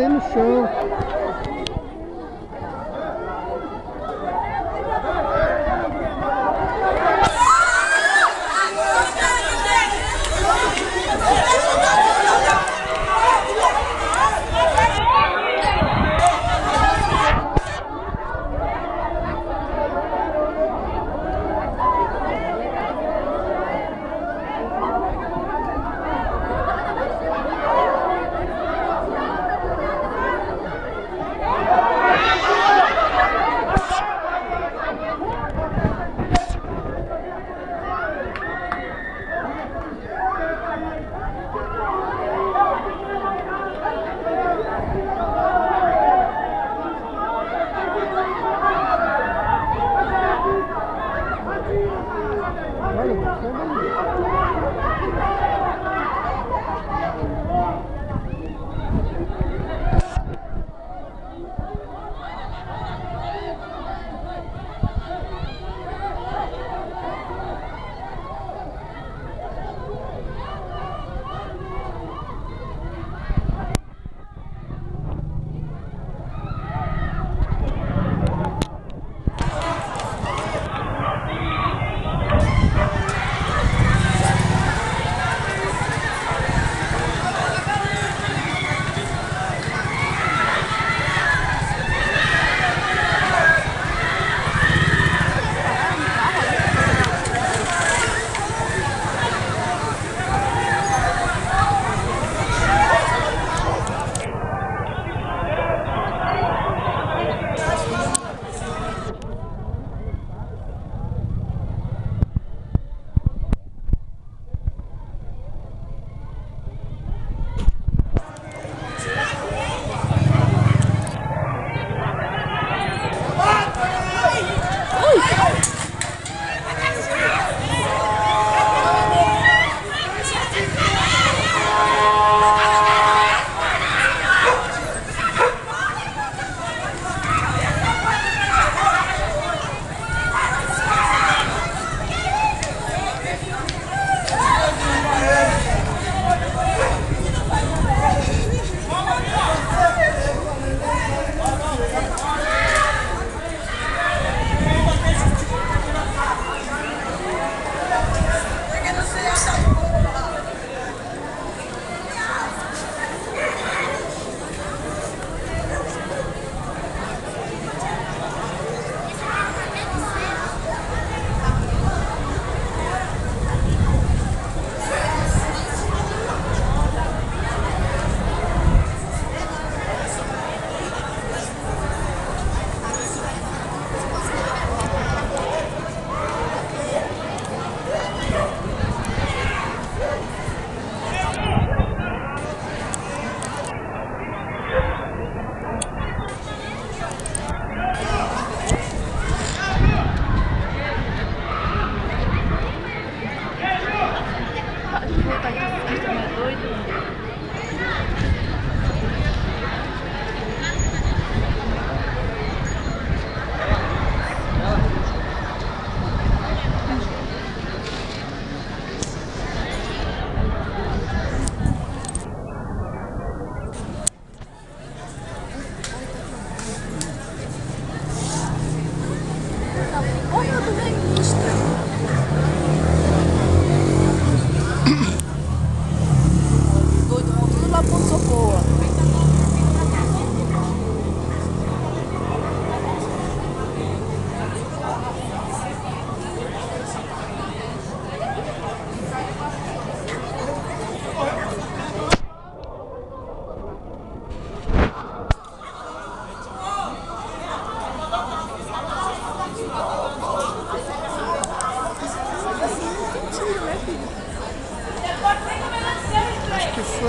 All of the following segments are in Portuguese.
aí no chão.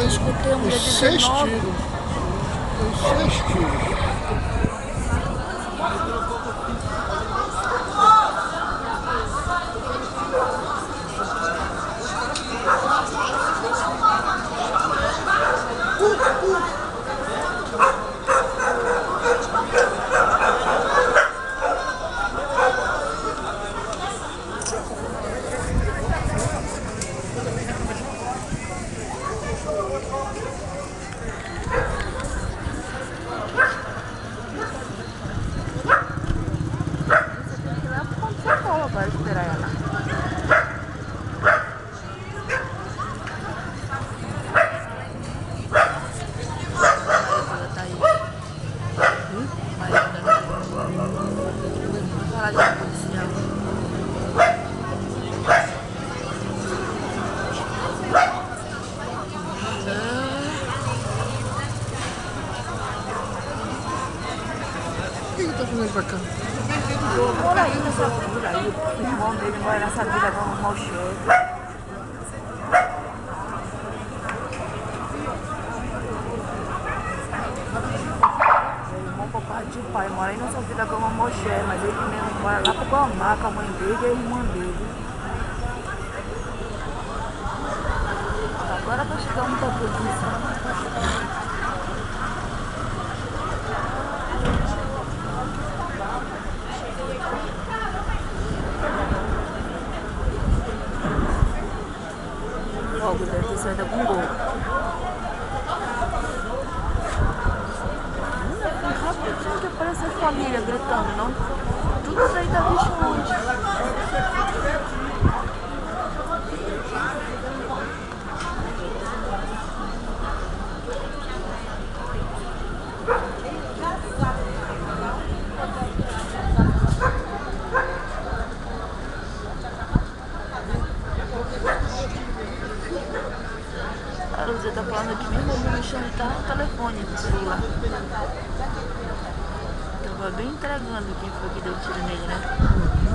Seis tiros. Seis tiros. Pra cá. Aí nessa vila aí. O irmão dele mora nessa Mochete. Meu irmão por parte de pai mora aí nessa vila como Mochete, mas ele mesmo mora lá pro Guamá com a mãe dele e a irmã dele. Agora vai chegar muita preguiça. Logo, deve ter saído com gol. Foi rapidinho que apareceu a família gritando, não? Tudo daí da bicho hoje. A Luzia tá falando que mesmo ali no chão ele tá no telefone do celular. Tava bem entregando quem foi que deu tiro nele, né?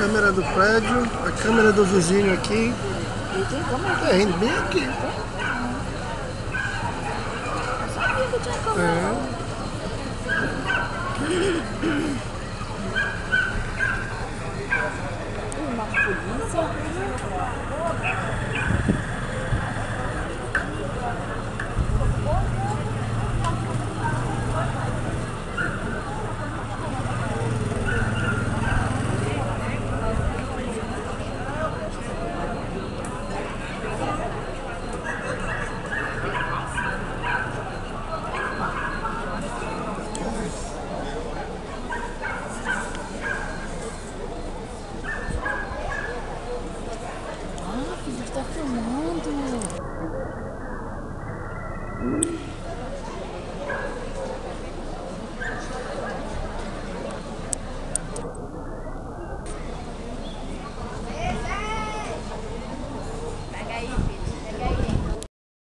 Câmera do prédio, a câmera do vizinho aqui. É, bem aqui. É. Uma polícia. Mm-hmm.